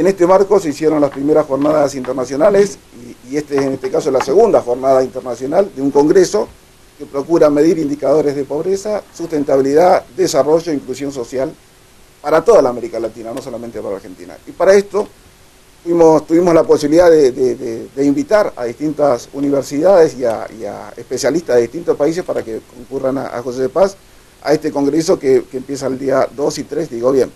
En este marco se hicieron las primeras jornadas internacionales y, este es en este caso la segunda jornada internacional de un congreso que procura medir indicadores de pobreza, sustentabilidad, desarrollo e inclusión social para toda la América Latina, no solamente para Argentina. Y para esto tuvimos la posibilidad de, invitar a distintas universidades y a, especialistas de distintos países para que concurran a, José de Paz a este congreso que, empieza el día 2 y 3, digo bien,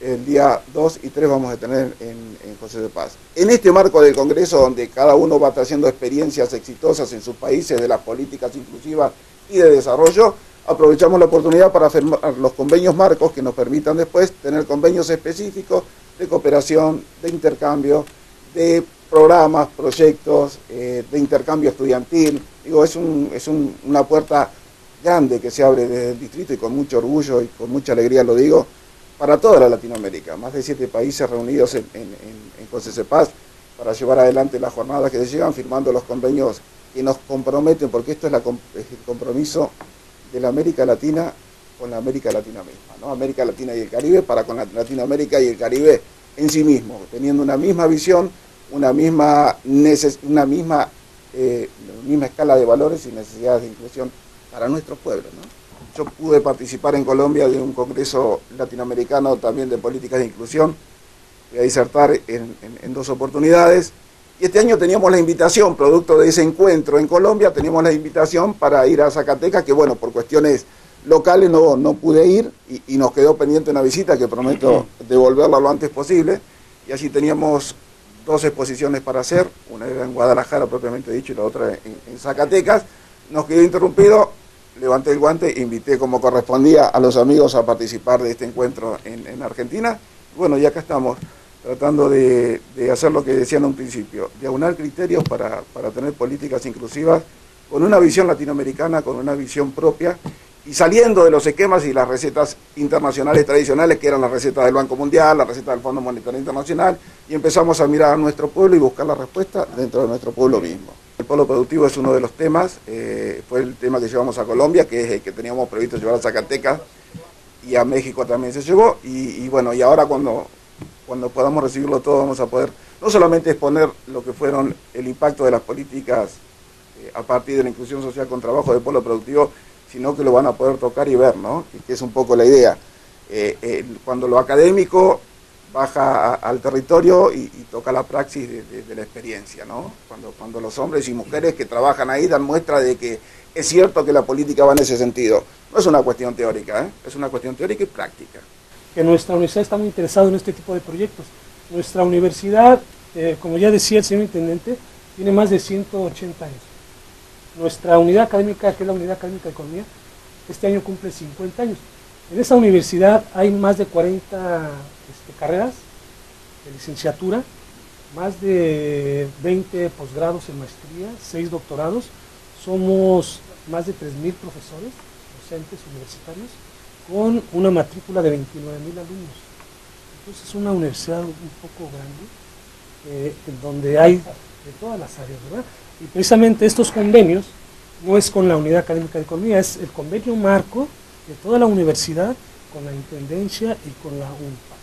el día 2 y 3 vamos a tener en, José de Paz. En este marco del Congreso, donde cada uno va trayendo experiencias exitosas en sus países de las políticas inclusivas y de desarrollo, aprovechamos la oportunidad para firmar los convenios marcos que nos permitan después tener convenios específicos de cooperación, de intercambio, de programas, proyectos, eh, de intercambio estudiantil. Digo, es, un, es una puerta grande que se abre desde el distrito y con mucho orgullo y con mucha alegría lo digo, para toda la Latinoamérica. Más de siete países reunidos en, en, en, Cepaz para llevar adelante las jornadas que se llegan, firmando los convenios que nos comprometen, porque esto es, la, es el compromiso de la América Latina con la América Latina misma, ¿no? América Latina y el Caribe para con Latinoamérica y el Caribe en sí mismo, teniendo una misma visión, una misma, una misma, eh, misma escala de valores y necesidades de inclusión para nuestros pueblos. Yo pude participar en Colombia de un congreso latinoamericano también de políticas de inclusión, voy a disertar en, en dos oportunidades, y este año teníamos la invitación, producto de ese encuentro en Colombia, teníamos la invitación para ir a Zacatecas, que bueno, por cuestiones locales no, no pude ir y, nos quedó pendiente una visita que prometo devolverla lo antes posible. Y así teníamos dos exposiciones para hacer, una era en Guadalajara propiamente dicho y la otra en, Zacatecas. Nos quedó interrumpido, levanté el guante invité como correspondía a los amigos a participar de este encuentro en, Argentina. Bueno, y acá estamos tratando de, hacer lo que decían en un principio, de aunar criterios para, para tener políticas inclusivas con una visión latinoamericana, con una visión propia y saliendo de los esquemas y las recetas internacionales tradicionales, que eran las recetas del Banco Mundial, la receta del Fondo Monetario Internacional, y empezamos a mirar a nuestro pueblo y buscar la respuesta dentro de nuestro pueblo mismo. El polo productivo es uno de los temas, eh, fue el tema que llevamos a Colombia, que es el que teníamos previsto llevar a Zacatecas, y a México también se llevó, y, bueno, y ahora cuando, cuando podamos recibirlo todo vamos a poder no solamente exponer lo que fueron el impacto de las políticas eh, a partir de la inclusión social con trabajo de polo productivo, sino que lo van a poder tocar y ver, ¿no? Que es un poco la idea. Eh, eh, cuando lo académico baja al territorio y, toca la praxis de, la experiencia, ¿no? Cuando, cuando los hombres y mujeres que trabajan ahí dan muestra de que es cierto que la política va en ese sentido. No es una cuestión teórica, ¿eh? es una cuestión teórica y práctica. Que nuestra universidad está muy interesada en este tipo de proyectos. Nuestra universidad, como ya decía el señor intendente, tiene más de 180 años. Nuestra unidad académica, que es la Unidad Académica de Economía, este año cumple 50 años. En esa universidad hay más de 40 este, carreras de licenciatura, más de 20 posgrados en maestría, 6 doctorados. Somos más de 3.000 profesores, docentes universitarios, con una matrícula de 29.000 alumnos. Entonces es una universidad un poco grande, eh, en donde hay de todas las áreas, ¿verdad? Y precisamente estos convenios no es con la Unidad Académica de Economía, es el convenio marco de toda la universidad con la Intendencia y con la UNPA.